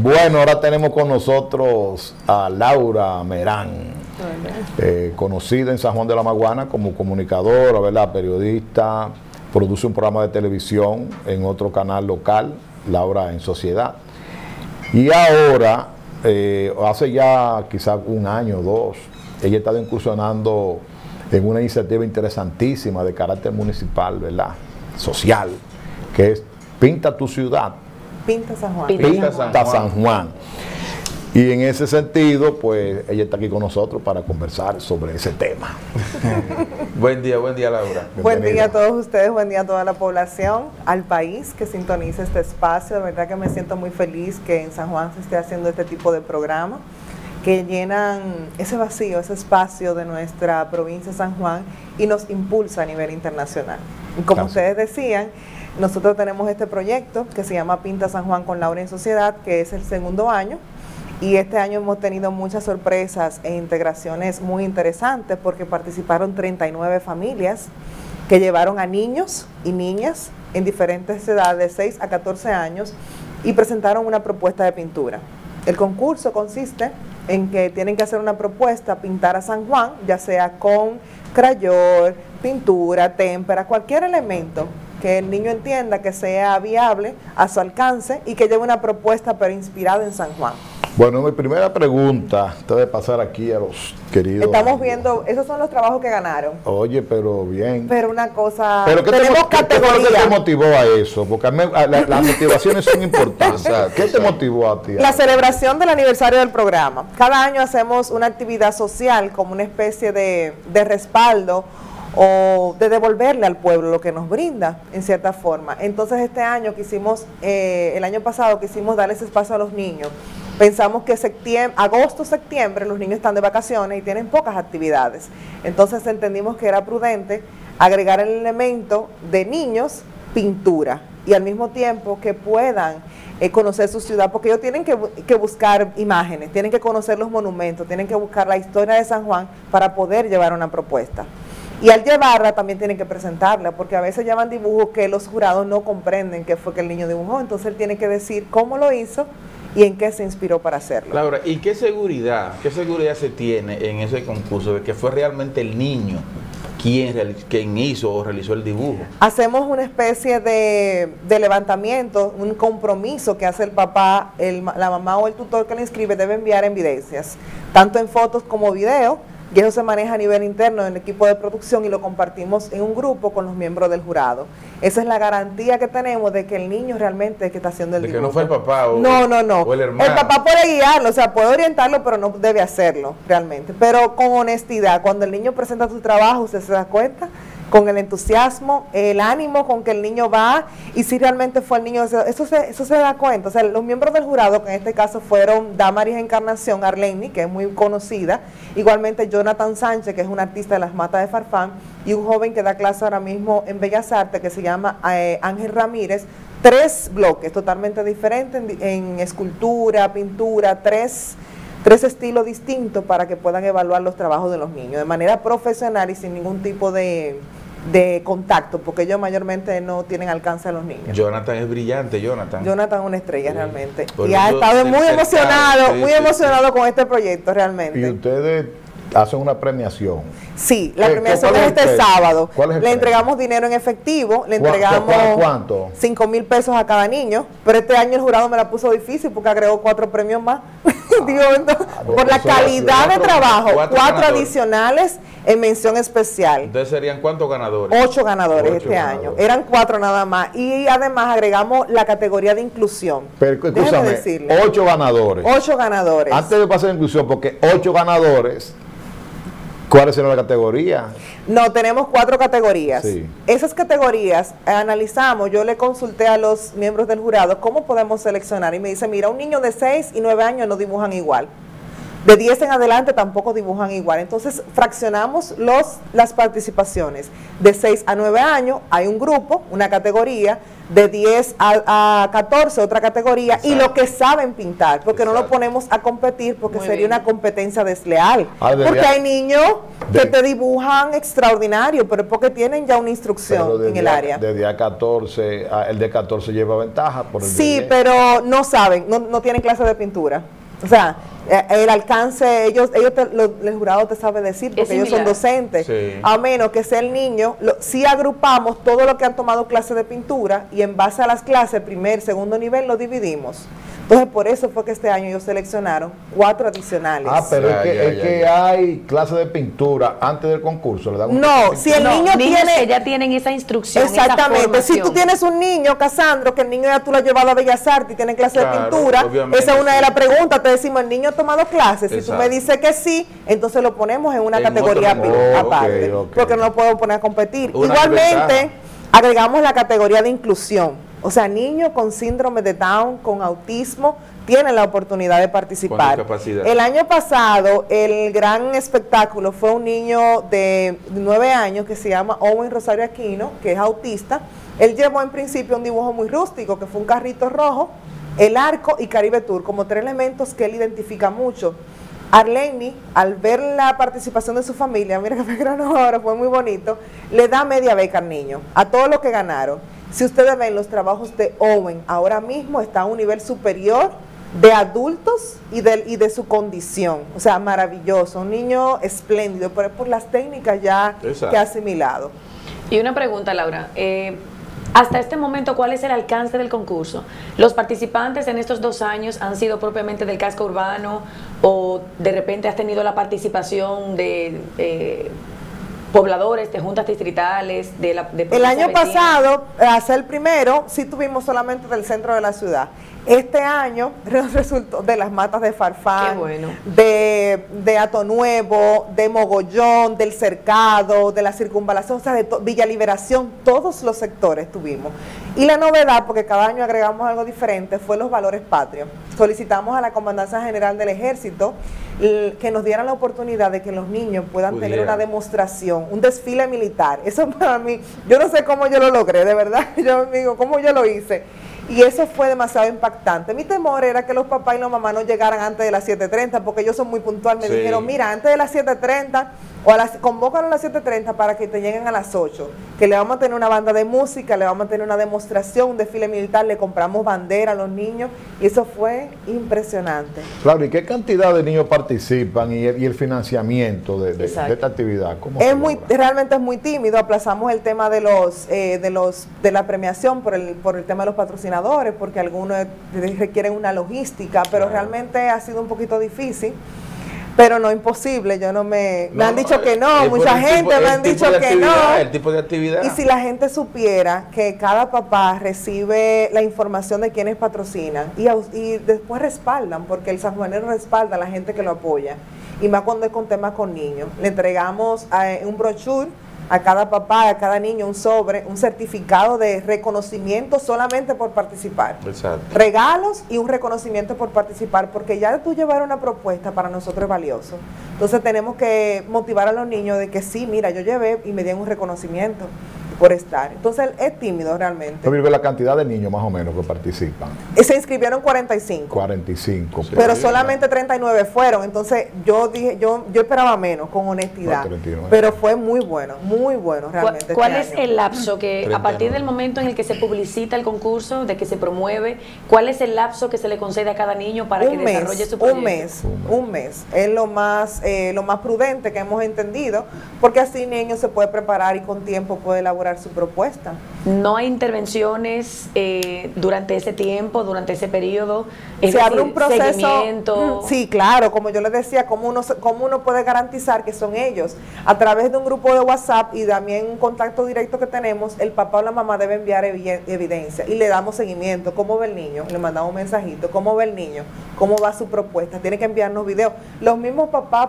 bueno, ahora tenemos con nosotros a Laura Merán, eh, conocida en San Juan de la Maguana como comunicadora, ¿verdad? periodista, produce un programa de televisión en otro canal local, Laura en Sociedad. Y ahora, eh, hace ya quizás un año o dos, ella ha estado incursionando en una iniciativa interesantísima de carácter municipal, ¿verdad? Social, que es Pinta tu ciudad. Pinta San Juan. Pinta, San, Juan. Y en ese sentido, pues ella está aquí con nosotros para conversar sobre ese tema. buen día, buen día Laura. Buen día a todos ustedes, buen día a toda la población, al país que sintoniza este espacio. De verdad que me siento muy feliz que en San Juan se esté haciendo este tipo de programa que llenan ese vacío, ese espacio de nuestra provincia de San Juan y nos impulsa a nivel internacional. Y como ustedes decían, nosotros tenemos este proyecto que se llama Pinta San Juan con Laura en Sociedad, que es el segundo año. Y este año hemos tenido muchas sorpresas e integraciones muy interesantes porque participaron 39 familias que llevaron a niños y niñas en diferentes edades, de 6 a 14 años, y presentaron una propuesta de pintura. El concurso consiste en que tienen que hacer una propuesta, pintar a San Juan, ya sea con crayón, pintura, témpera, cualquier elemento que el niño entienda que sea viable a su alcance y que lleve una propuesta pero inspirada en San Juan. Bueno, mi primera pregunta, de pasar aquí a los queridos. Estamos viendo, esos son los trabajos que ganaron. Oye, pero bien. Pero una cosa. Pero ¿qué tenemos te, categoría. ¿qué te motivó a eso? Porque las motivaciones son importantes. ¿Qué te motivó a ti? La celebración del aniversario del programa. Cada año hacemos una actividad social como una especie de, de respaldo o de devolverle al pueblo lo que nos brinda, en cierta forma. Entonces este año quisimos, eh, el año pasado quisimos darle ese espacio a los niños. Pensamos que septiembre, agosto, septiembre los niños están de vacaciones y tienen pocas actividades. Entonces entendimos que era prudente agregar el elemento de niños, pintura, y al mismo tiempo que puedan eh, conocer su ciudad, porque ellos tienen que, que, buscar imágenes, tienen que conocer los monumentos, tienen que buscar la historia de San Juan para poder llevar una propuesta. Y al llevarla también tienen que presentarla, porque a veces llevan dibujos que los jurados no comprenden qué fue que el niño dibujó, entonces él tiene que decir cómo lo hizo y en qué se inspiró para hacerlo. Laura, ¿y qué seguridad, qué seguridad se tiene en ese concurso de que fue realmente el niño quien, quien hizo o realizó el dibujo? Hacemos una especie de, levantamiento, un compromiso que hace el papá, la mamá o el tutor que le inscribe debe enviar evidencias, tanto en fotos como video y eso se maneja a nivel interno en el equipo de producción y lo compartimos en un grupo con los miembros del jurado. Esa es la garantía que tenemos de que el niño realmente es que está haciendo el de que no fue el papá o, no, no, no. el hermano. El papá puede guiarlo, o sea, puede orientarlo, pero no debe hacerlo realmente. Pero con honestidad, cuando el niño presenta su trabajo, usted se da cuenta con el entusiasmo, el ánimo con que el niño va y si realmente fue el niño, eso se, eso se da cuenta. O sea, los miembros del jurado, que en este caso fueron Damaris Encarnación Arleni, que es muy conocida, igualmente Jonathan Sánchez, que es un artista de las matas de Farfán, y un joven que da clase ahora mismo en Bellas Artes, que se llama eh, Ángel Ramírez, tres bloques totalmente diferentes en, escultura, pintura, tres tres estilos distintos para que puedan evaluar los trabajos de los niños de manera profesional y sin ningún tipo de, de contacto, porque ellos mayormente no tienen alcance a los niños. Jonathan es brillante, Jonathan. Jonathan es una estrella realmente. y ha estado muy emocionado, muy emocionado con este proyecto realmente. Y ustedes hacen una premiación. Sí, la premiación es este sábado. le entregamos dinero en efectivo, le entregamos ¿Cuánto? 5 mil pesos a cada niño, pero este año el jurado me la puso difícil porque agregó cuatro premios más. Ah, por la calidad de trabajo, cuatro, adicionales en mención especial. Entonces serían cuántos ganadores? Ocho ganadores este año. Eran cuatro nada más. Y además agregamos la categoría de inclusión. Pero escúchame, ocho ganadores. Ocho ganadores. Antes de pasar a inclusión, porque ocho ganadores ¿Cuáles eran las categorías? No, tenemos cuatro categorías. Esas categorías analizamos, yo le consulté a los miembros del jurado cómo podemos seleccionar y me dice, mira, un niño de 6 y 9 años no dibujan igual. De 10 en adelante tampoco dibujan igual. Entonces fraccionamos los, las participaciones. De 6 a 9 años hay un grupo, una categoría, de 10 a, 14 otra categoría y lo que saben pintar, porque no lo ponemos a competir porque sería una competencia desleal. Ah, porque hay niños que te dibujan extraordinario, pero porque tienen ya una instrucción en el área. De 10 a 14, el de 14 lleva ventaja por el Sí, pero no saben, no, no tienen clase de pintura. O sea, eh, el alcance, ellos, ellos el jurado te sabe decir, porque ellos son docentes, a menos que sea el niño, si agrupamos todo lo que han tomado clases de pintura y en base a las clases, primer, segundo nivel, lo dividimos. Entonces, por eso fue que este año ellos seleccionaron cuatro adicionales. Ah, pero es, que, es que, hay clases de pintura antes del concurso. ¿le dan no, si el niño tiene... que ya tienen esa instrucción, Exactamente. si tú tienes un niño, Casandro, que el niño ya tú lo has llevado a Bellas Artes y tiene clases de pintura, esa es una de las preguntas. Te decimos, ¿el niño ha tomado clases? Si tú me dices que sí, entonces lo ponemos en una categoría aparte. Porque no lo puedo poner a competir. Igualmente, agregamos la categoría de inclusión o sea, niños con síndrome de Down, con autismo, tienen la oportunidad de participar. El año pasado, el gran espectáculo fue un niño de nueve años que se llama Owen Rosario Aquino, que es autista. Él llevó en principio un dibujo muy rústico, que fue un carrito rojo, el arco y Caribe Tour, como tres elementos que él identifica mucho. Arlene, al ver la participación de su familia, mira que fue gran ahora, fue muy bonito, le da media beca al niño, a todos los que ganaron. Si ustedes ven los trabajos de Owen, ahora mismo está a un nivel superior de adultos y de, y de su condición. O sea, maravilloso, un niño espléndido, pero es por las técnicas ya que ha asimilado. Y una pregunta, Laura. Eh, hasta este momento, ¿cuál es el alcance del concurso? ¿Los participantes en estos dos años han sido propiamente del casco urbano o de repente has tenido la participación de... Eh, pobladores, de juntas distritales, de la... el año pasado, hacer el primero, sí tuvimos solamente del centro de la ciudad. Este año resultó de las matas de Farfán, de, de Ato Nuevo, de Mogollón, del Cercado, de la Circunvalación, o sea, de Villa Liberación, todos los sectores tuvimos. Y la novedad, porque cada año agregamos algo diferente, fue los valores patrios. Solicitamos a la Comandancia General del Ejército que nos dieran la oportunidad de que los niños puedan tener una demostración, un desfile militar. Eso para mí, yo no sé cómo yo lo logré, de verdad, yo digo, cómo yo lo hice y eso fue demasiado impactante. Mi temor era que los papás y las mamás no llegaran antes de las 7.30, porque ellos son muy puntuales. Me dijeron, mira, antes de las 7.30, o a las, convocan a las 7.30 para que te lleguen a las 8, que le vamos a tener una banda de música, le vamos a tener una demostración, un desfile militar, le compramos bandera a los niños, y eso fue impresionante. Claro, ¿y qué cantidad de niños participan y el, financiamiento de, esta actividad? es muy, realmente es muy tímido, aplazamos el tema de los, eh, de los, de la premiación por el, por el tema de los patrocinadores porque algunos requieren una logística, pero realmente ha sido un poquito difícil. Pero no imposible, yo no me... me han dicho que no, mucha gente me han dicho que no. El tipo de actividad. Y si la gente supiera que cada papá recibe la información de quienes patrocinan y, y después respaldan, porque el sanjuanero respalda a la gente que lo apoya. Y más cuando es con temas con niños. Le entregamos a, un brochure a cada papá, a cada niño un sobre, un certificado de reconocimiento solamente por participar. Regalos y un reconocimiento por participar, porque ya tú llevar una propuesta para nosotros es valioso. Entonces tenemos que motivar a los niños de que sí, mira, yo llevé y me dieron un reconocimiento por estar. Entonces es tímido realmente. vive la cantidad de niños más o menos que participan. Se inscribieron 45. 45. pero solamente 39 fueron. Entonces yo dije, yo, yo esperaba menos, con honestidad. Pero fue muy bueno, muy bueno realmente. ¿Cuál, este es el lapso que, a partir del momento en el que se publicita el concurso, de que se promueve, cuál es el lapso que se le concede a cada niño para que desarrolle su proyecto? Un mes, un mes. Es lo más, eh, lo más prudente que hemos entendido, porque así el niño se puede preparar y con tiempo puede elaborar su propuesta. ¿No hay intervenciones eh, durante ese tiempo, durante ese periodo? Se abre un proceso. Mm, sí, claro, como yo les decía, ¿cómo uno, ¿cómo uno puede garantizar que son ellos? A través de un grupo de WhatsApp y también un contacto directo que tenemos, el papá o la mamá debe enviar evidencia y le damos seguimiento. ¿Cómo ve el niño? Le mandamos un mensajito. ¿Cómo ve el niño? ¿Cómo va su propuesta? Tiene que enviarnos videos. Los mismos papás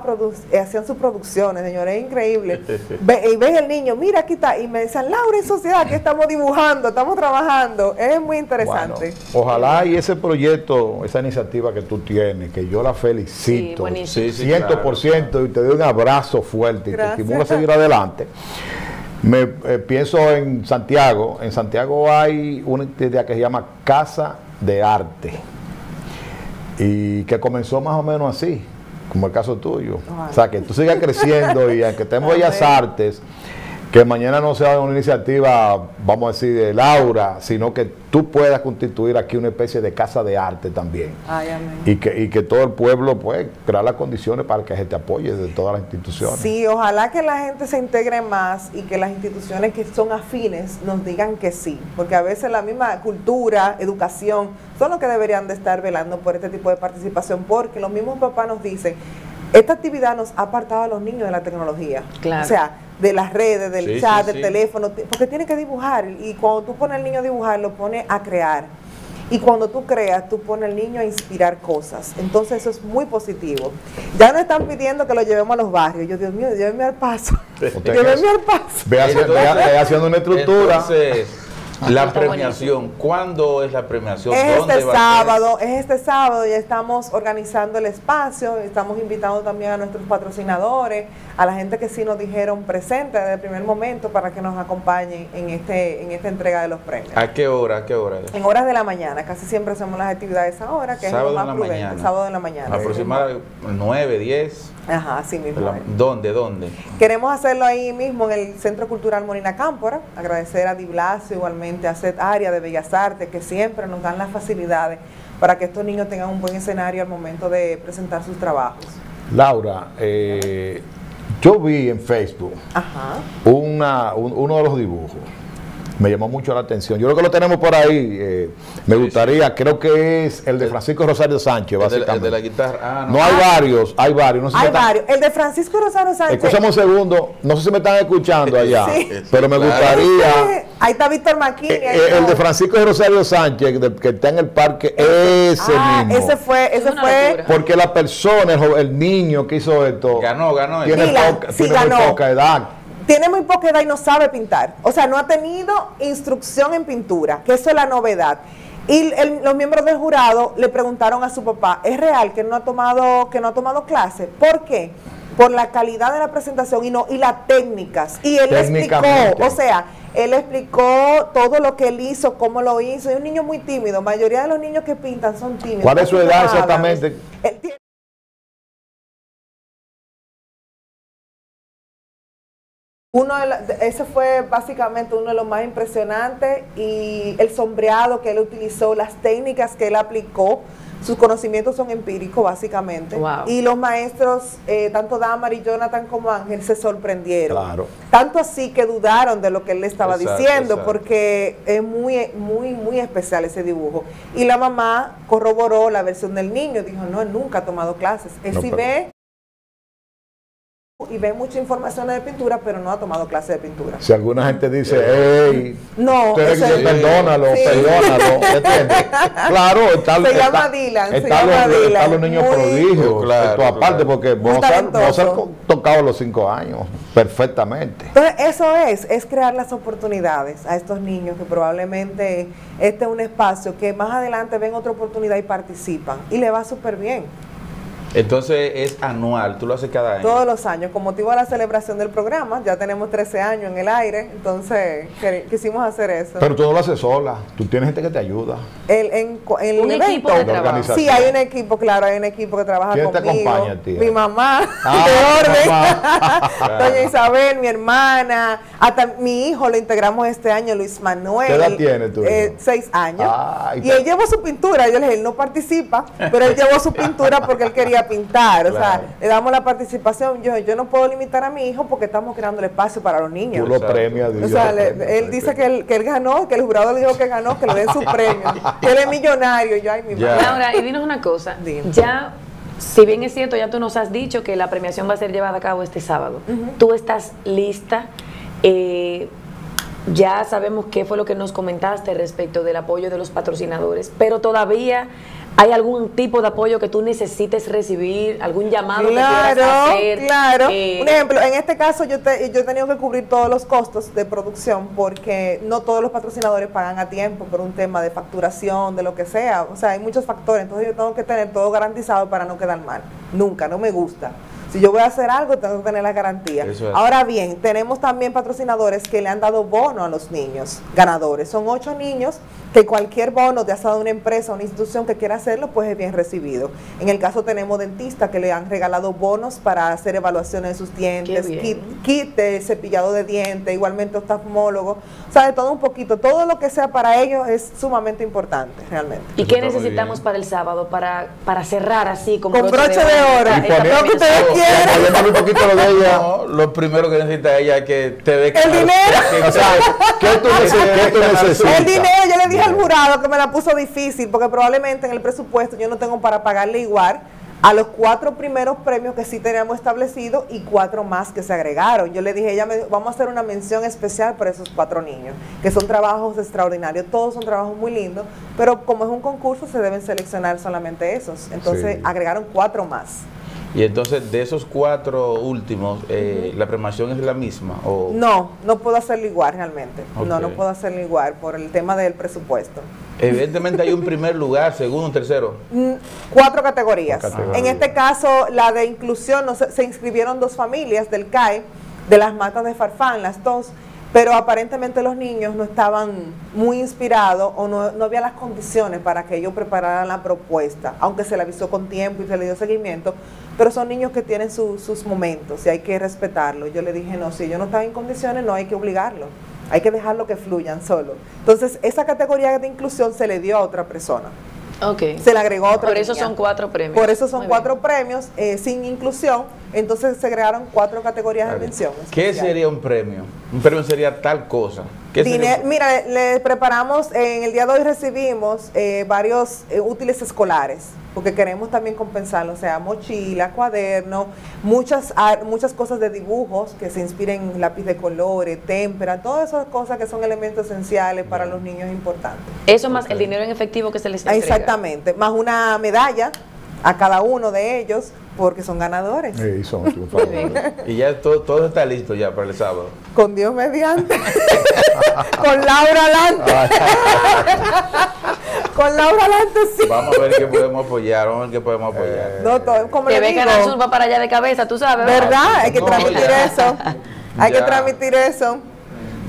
eh, hacían sus producciones, señores, es increíble. y ves el niño, mira, aquí está, y me digan, Laura en sociedad, que estamos dibujando, estamos trabajando. Es muy interesante. Bueno, ojalá y ese proyecto, esa iniciativa que tú tienes, que yo la felicito. Sí, sí, 100% claro. y te doy un abrazo fuerte y te estimula a seguir adelante. Me eh, pienso en Santiago. En Santiago hay una entidad que se llama Casa de Arte y que comenzó más o menos así, como el caso tuyo. Ojalá. O sea, que tú sigas creciendo y aunque estemos Bellas. Artes, que mañana no sea una iniciativa, vamos a decir, de Laura, sino que tú puedas constituir aquí una especie de casa de arte también. Ay, amén. Y que, y que todo el pueblo pues crear las condiciones para que se te apoye de todas las instituciones. Sí, ojalá que la gente se integre más y que las instituciones que son afines nos digan que sí, porque a veces la misma cultura, educación, son los que deberían de estar velando por este tipo de participación, porque los mismos papás nos dicen, esta actividad nos ha apartado a los niños de la tecnología. Claro. O sea, de las redes, del Sí, chat, sí, del sí. teléfono, porque tiene que dibujar y cuando tú pones al niño a dibujar, lo pones a crear. Y cuando tú creas, tú pones al niño a inspirar cosas. Entonces eso es muy positivo. Ya nos están pidiendo que lo llevemos a los barrios. Yo, Dios mío, llévenme al paso. Llévenme al paso. Ve, haci- Entonces- ve- ve haciendo una estructura. Entonces, la premiación, ¿cuándo es la premiación? Es ¿Dónde este va a ser? sábado, es este sábado, ya estamos organizando el espacio, estamos invitando también a nuestros patrocinadores, a la gente que sí nos dijeron presente desde el primer momento para que nos acompañen en este en esta entrega de los premios. ¿A qué hora? ¿A qué hora? En horas de la mañana, casi siempre hacemos las actividades ahora, que Sábado es lo más la prudente, mañana. sábado en la mañana. Aproximadamente 9, 10. Ajá, así mismo. La-. ¿Dónde? ¿Dónde? Queremos hacerlo ahí mismo en el Centro Cultural Molina Cámpora, agradecer a Di Blasio, igualmente a Set Área de Bellas Artes, que siempre nos dan las facilidades para que estos niños tengan un buen escenario al momento de presentar sus trabajos. Laura, eh, yo vi en Facebook una, un- uno de los dibujos. Me llamó mucho la atención. Yo creo que lo tenemos por ahí. eh, me Sí, gustaría, creo que es el de Francisco Rosario Sánchez, El de, la- el básicamente. de la guitarra. Ah, no. no hay varios, hay varios. No sé si Hay están- varios. El de Francisco Rosario Sánchez. Escúchame un segundo, no sé si me están escuchando allá, Sí. pero me Claro. gustaría. Ahí está Víctor Maquini. eh, eh, el de Francisco Rosario Sánchez, de- que está en el parque, ese ah, mismo. ese fue, Es ese fue. locura. Porque la persona, el, el niño que hizo esto, Ganó, ganó. tiene, poca, sí, tiene muy ganó. poca edad. Tiene muy poca edad y no sabe pintar. O sea, no ha tenido instrucción en pintura, que eso es la novedad. Y el- los miembros del jurado le preguntaron a su papá, ¿es real que no ha tomado, que no ha tomado clase? ¿Por qué? Por la calidad de la presentación y no y las técnicas. Y él explicó, o sea, él explicó todo lo que él hizo, cómo lo hizo. Es un niño muy tímido. La mayoría de los niños que pintan son tímidos. ¿Cuál es su edad exactamente? Él tiene- Uno de la- ese fue básicamente uno de los más impresionantes y el sombreado que él utilizó, las técnicas que él aplicó, sus conocimientos son empíricos básicamente. Wow. Y los maestros, eh, tanto Damar y Jonathan como Ángel, se sorprendieron. Claro. Tanto así que dudaron de lo que él le estaba Exacto, diciendo, exacto. porque es muy, muy, muy especial ese dibujo. Y la mamá corroboró la versión del niño, dijo, no, él nunca ha tomado clases. Él No, sí pero- ve y ve mucha información de pintura, pero no ha tomado clase de pintura. Si alguna gente dice, hey, No, usted ese- dice, perdónalo, Sí. perdónalo, ¿entiendes? Claro, está, Se está- llama Dylan, se está llama los, Dylan, están los niños muy- prodigios, Claro, esto aparte, claro. porque Muy Mozart. Mozart a los cinco años, perfectamente. Entonces, eso es, es crear las oportunidades a estos niños que probablemente este es un espacio que más adelante ven otra oportunidad y participan. Y le va súper bien. Entonces es anual, tú lo haces cada año. Todos los años, con motivo de la celebración del programa, ya tenemos 13 años en el aire, entonces quisimos hacer eso. Pero tú no lo haces sola, tú tienes gente que te ayuda. el, en, el Un evento, equipo de trabajo. Sí, hay un equipo, claro, hay un equipo que trabaja ¿Quién te conmigo. acompaña, tía? Mi mamá, Ah, de orden. mamá. Doña Isabel, mi hermana, hasta mi hijo lo integramos este año, Luis Manuel. ¿Qué edad tiene hijo? Eh, seis años. Ah, y y te- él llevó su pintura, yo le dije, él no participa, pero él llevó su pintura porque él quería pintar. O Claro. sea, le damos la participación. Yo, yo no puedo limitar a mi hijo porque estamos creando el espacio para los niños. Tú lo premias. O Dios sea, lo le- premia, él dice que él, que él ganó, que el jurado le dijo que ganó, que le den su premio, que él es millonario. Yo, ay, mi madre. Laura, y dinos una cosa. Dime. Ya, si bien es cierto, ya tú nos has dicho que la premiación va a ser llevada a cabo este sábado. ¿Tú estás lista? Eh, ya sabemos qué fue lo que nos comentaste respecto del apoyo de los patrocinadores, pero todavía hay algún tipo de apoyo que tú necesites recibir, algún llamado claro, que quieras hacer. Claro, eh, Un ejemplo, en este caso yo, te- yo he tenido que cubrir todos los costos de producción porque no todos los patrocinadores pagan a tiempo por un tema de facturación, de lo que sea. O sea, hay muchos factores, entonces yo tengo que tener todo garantizado para no quedar mal. Nunca, no me gusta. Si yo voy a hacer algo, tengo que tener la garantía. Es. Ahora bien, tenemos también patrocinadores que le han dado bono a los niños ganadores. Son ocho niños que cualquier bono, ya sea de una empresa o una institución que quiera hacerlo, pues es bien recibido. En el caso tenemos dentistas que le han regalado bonos para hacer evaluaciones de sus dientes, kit, kit de cepillado de dientes, igualmente oftalmólogo. O sea, de todo un poquito. Todo lo que sea para ellos es sumamente importante, realmente. ¿Y Eso qué necesitamos para el sábado? Para, para cerrar así, con, Con broche de oro. Lo que ustedes Apoyándole un poquito lo de ella. No, lo primero que necesita ella es que te dé El dinero. O sea, ¿qué tú, neces- qué tú necesitas? El dinero, yo le dije al jurado que me la puso difícil porque probablemente en el presupuesto yo no tengo para pagarle igual a los cuatro primeros premios que sí teníamos establecidos y cuatro más que se agregaron. Yo le dije, ella me dijo, vamos a hacer una mención especial para esos cuatro niños, que son trabajos extraordinarios, todos son trabajos muy lindos, pero como es un concurso se deben seleccionar solamente esos. Entonces Sí. agregaron cuatro más. Y entonces, de esos cuatro últimos, eh, ¿la premiación es la misma? O, No, no puedo hacerlo igual realmente. No, no puedo hacerlo igual por el tema del presupuesto. Evidentemente hay un primer lugar, segundo, tercero. Mm, Cuatro categorías. Categorías. En este caso, la de inclusión, no se, se inscribieron dos familias del CAE, de las matas de Farfán, las dos, pero aparentemente los niños no estaban muy inspirados o no, no había las condiciones para que ellos prepararan la propuesta, aunque se le avisó con tiempo y se le dio seguimiento, pero son niños que tienen su- sus momentos y hay que respetarlo. Yo le dije, no, si ellos no están en condiciones, no hay que obligarlo. Hay que dejarlo que fluyan solo. Entonces, esa categoría de inclusión se le dio a otra persona. Ok. Se le agregó otra Por eso son cuatro premios. Por eso son Muy cuatro bien. premios eh, sin inclusión. Entonces se agregaron cuatro categorías de mención. ¿Qué sería un premio? Un premio sería tal cosa. ¿Qué sería mira, le, le preparamos, en el día de hoy recibimos eh, varios eh, útiles escolares, porque queremos también compensarlo, o sea, mochila, cuaderno, muchas, ar- muchas cosas de dibujos que se inspiren en lápiz de colores, témpera, todas esas cosas que son elementos esenciales para los niños importantes. Eso más el Ok. dinero en efectivo que se les entrega. Exactamente, más una medalla a cada uno de ellos, porque son ganadores. Sí, son triunfadores. Y ya todo, todo está listo ya para el sábado. Con Dios mediante. Con Laura adelante. Con Laura adelante, sí. Vamos a ver qué podemos apoyar, vamos a ver qué podemos apoyar. No, todo, como Que le ve digo, Canal Sur va para allá de cabeza, tú sabes. ¿verdad? Hay que No, transmitir ya. eso. Hay que transmitir eso.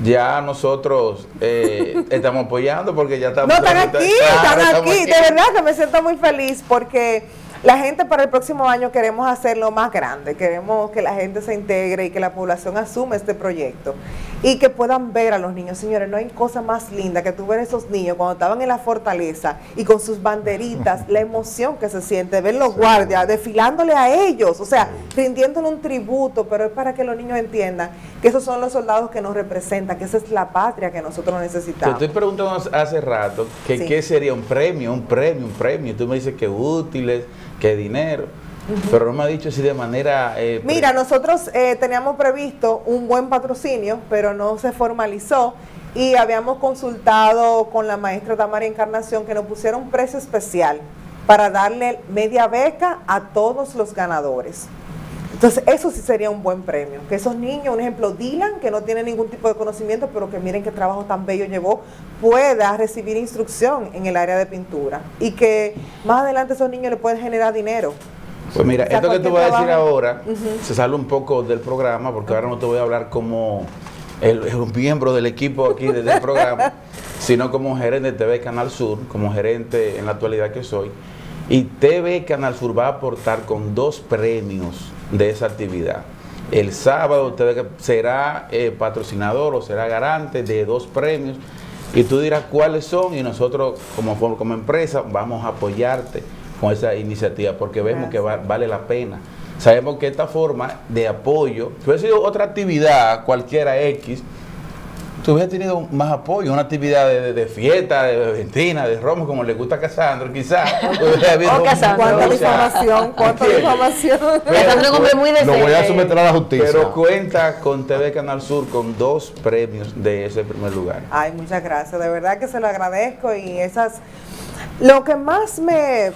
Ya nosotros eh, estamos apoyando porque ya estamos. No, están aquí, Claro, están aquí. De verdad que me siento muy feliz porque la gente para el próximo año queremos hacerlo más grande. Queremos que la gente se integre y que la población asume este proyecto. Y que puedan ver a los niños. Señores, no hay cosa más linda que tú ver a esos niños cuando estaban en la fortaleza y con sus banderitas, la emoción que se siente, ver los guardias desfilándole a ellos, o sea, rindiéndole un tributo, pero es para que los niños entiendan que esos son los soldados que nos representan, que esa es la patria que nosotros Te necesitamos. estoy preguntando hace rato que Sí. qué sería un premio, un premio, un premio. Tú me dices que útiles, que dinero, pero no me ha dicho si de manera... eh, Mira, nosotros eh, teníamos previsto un buen patrocinio, pero no se formalizó y habíamos consultado con la maestra Damaria Encarnación que nos pusiera un precio especial para darle media beca a todos los ganadores. Entonces, eso sí sería un buen premio. Que esos niños, un ejemplo, Dylan, que no tiene ningún tipo de conocimiento, pero que miren qué trabajo tan bello llevó, pueda recibir instrucción en el área de pintura. Y que más adelante esos niños le pueden generar dinero. Pues mira, O sea, esto que te voy a decir trabajo. ahora se sale un poco del programa porque ahora no te voy a hablar como el, el miembro del equipo aquí de- del programa, sino como gerente de TV Canal Sur, como gerente en la actualidad que soy. Y TV Canal Sur va a aportar con dos premios de esa actividad. El sábado TV será eh, patrocinador o será garante de dos premios y tú dirás cuáles son y nosotros como, como empresa vamos a apoyarte con esa iniciativa porque vemos que va- vale la pena. Sabemos que esta forma de apoyo, si hubiera sido otra actividad, cualquiera X, tú que hubiera tenido más apoyo, una actividad de, de fiesta, de Argentina, de Romo, como le gusta a Casandro, quizás. O Casandro. ¿Cuánta difamación? ¿Cuánta difamación? Casandro es un hombre muy Lo voy a someter a la justicia. Pero cuenta con TV Canal Sur con dos premios de ese primer lugar. Ay, muchas gracias. De verdad que se lo agradezco y esas... Lo que más me,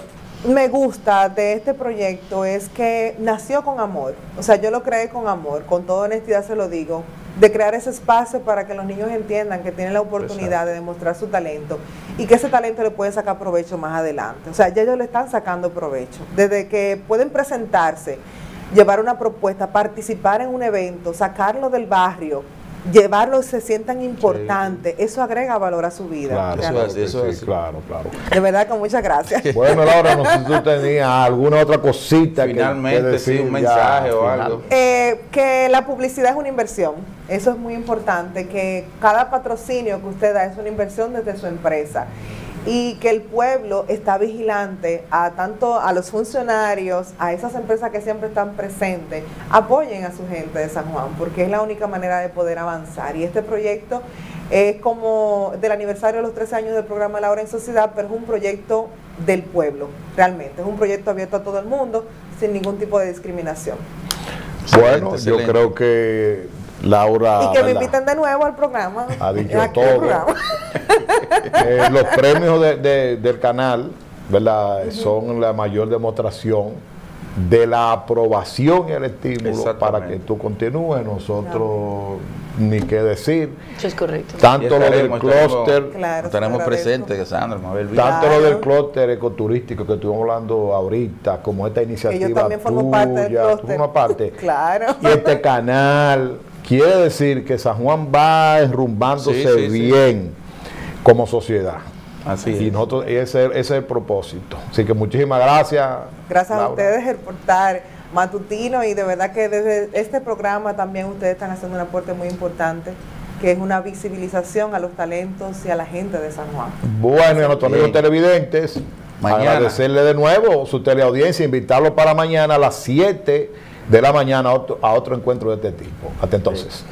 me gusta de este proyecto es que nació con amor. O sea, yo lo creé con amor, con toda honestidad se lo digo, de crear ese espacio para que los niños entiendan que tienen la oportunidad Exacto. de demostrar su talento y que ese talento le puede sacar provecho más adelante. O sea, ya ellos le están sacando provecho. Desde que pueden presentarse, llevar una propuesta, participar en un evento, sacarlo del barrio, llevarlo se sientan importantes, eso agrega valor a su vida. Claro, Eso realmente. es- eso sí, es- claro, claro. De verdad que muchas gracias. Bueno, Laura, no sé si tú tenías alguna otra cosita que- sí, decir un ya mensaje o final. algo. Eh, que la publicidad es una inversión, eso es muy importante, que cada patrocinio que usted da es una inversión desde su empresa y que el pueblo está vigilante a tanto a los funcionarios, a esas empresas que siempre están presentes, apoyen a su gente de San Juan, porque es la única manera de poder avanzar. Y este proyecto es como del aniversario de los 13 años del programa Laura en Sociedad, pero es un proyecto del pueblo, realmente, es un proyecto abierto a todo el mundo, sin ningún tipo de discriminación. Bueno, Excelente, yo creo que Laura y que me ¿verdad? inviten de nuevo al programa. Ha dicho todo. Eh, los premios de- de- del canal ¿verdad? son la mayor demostración de la aprobación y el estímulo para que tú continúes. Nosotros, ni qué decir. Eso es correcto. Tanto lo del clúster, Claro, tenemos presente, Mabel Vila. tanto Claro. lo del clúster ecoturístico que estuvimos hablando ahorita, como esta iniciativa también formo tuya, parte del tú clúster. formas parte. Claro. Y este canal quiere decir que San Juan va enrumbándose Sí, sí, sí. bien como sociedad. Así Y es. nosotros, ese, ese es el propósito. Así que muchísimas gracias. Gracias a ustedes el portal matutino y de verdad que desde este programa también ustedes están haciendo un aporte muy importante que es una visibilización a los talentos y a la gente de San Juan. Bueno, y a nuestros amigos televidentes, Mañana. agradecerle de nuevo su teleaudiencia, invitarlos para mañana a las 7 de la mañana a otro, encuentro de este tipo. Hasta entonces.